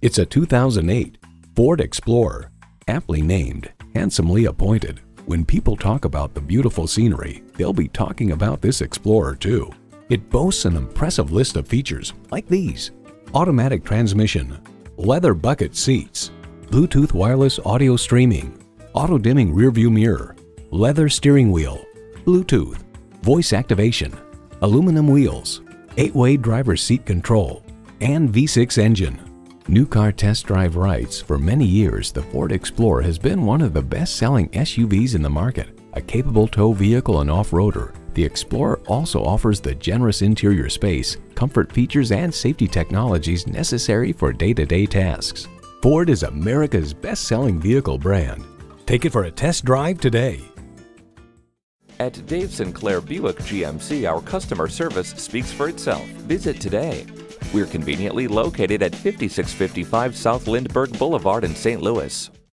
It's a 2008 Ford Explorer, aptly named, handsomely appointed. When people talk about the beautiful scenery, they'll be talking about this Explorer too. It boasts an impressive list of features like these. Automatic transmission, leather bucket seats, Bluetooth wireless audio streaming, auto dimming rearview mirror, leather steering wheel, Bluetooth, voice activation, aluminum wheels, 8-way driver's seat control, and V6 engine. New Car Test Drive writes, for many years, the Ford Explorer has been one of the best-selling SUVs in the market. A capable tow vehicle and off-roader, the Explorer also offers the generous interior space, comfort features, and safety technologies necessary for day-to-day tasks. Ford is America's best-selling vehicle brand. Take it for a test drive today. At Dave Sinclair Buick GMC, our customer service speaks for itself. Visit today. We're conveniently located at 5655 South Lindbergh Boulevard in St. Louis.